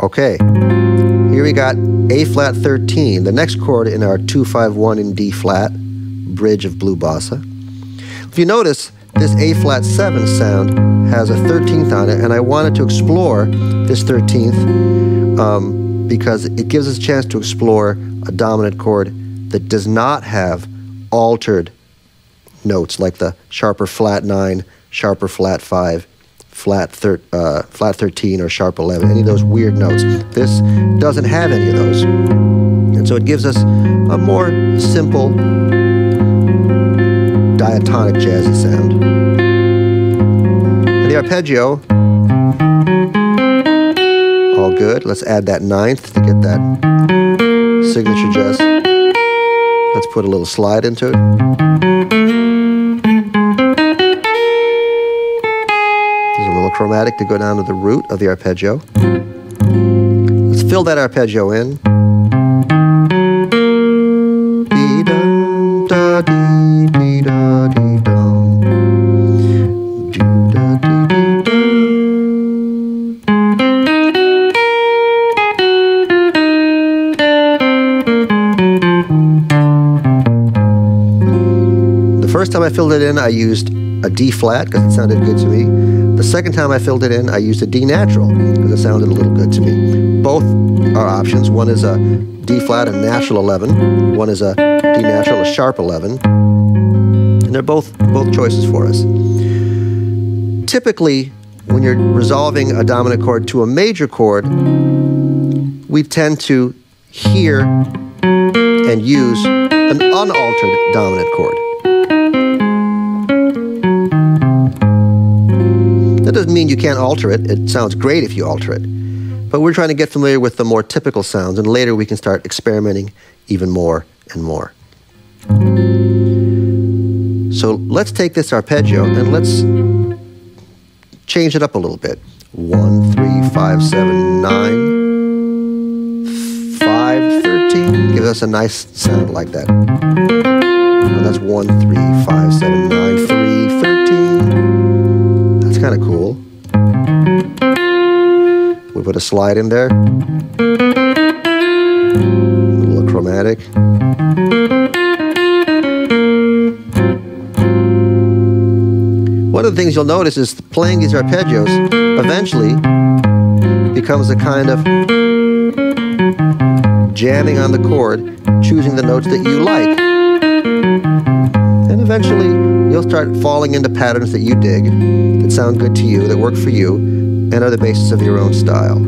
Okay, here we got A flat 13, the next chord in our 251 in D flat, bridge of blue bossa. If you notice, this A flat 7 sound has a 13th on it, and I wanted to explore this 13th um, because it gives us a chance to explore a dominant chord that does not have altered notes like the sharper flat 9, sharper flat 5, flat, thir- uh, flat 13, or sharp 11, any of those weird notes. This doesn't have any of those. And so it gives us a more simple diatonic jazzy sound. And the arpeggio, all good. Let's add that ninth to get that signature jazz. Let's put a little slide into it. Chromatic to go down to the root of the arpeggio. Let's fill that arpeggio in. The first time I filled it in, I used a D flat because it sounded good to me. The second time I filled it in, I used a D natural because it sounded a little good to me. Both are options. One is a D flat and natural 11. One is a D natural, a sharp 11. And they're both both choices for us. Typically, when you're resolving a dominant chord to a major chord, we tend to hear and use an unaltered dominant chord. Mean you can't alter it. It sounds great if you alter it. But we're trying to get familiar with the more typical sounds, and later we can start experimenting even more and more. So let's take this arpeggio and let's change it up a little bit. One, three, five, seven, nine, five, thirteen. Gives us a nice sound like that. And that's one, three, five, seven, nine, three, thirteen. That's kind of cool. Put a slide in there. A little chromatic. One of the things you'll notice is playing these arpeggios eventually becomes a kind of jamming on the chord, choosing the notes that you like. And eventually you'll start falling into patterns that you dig, that sound good to you, that work for you, and are the basis of your own style.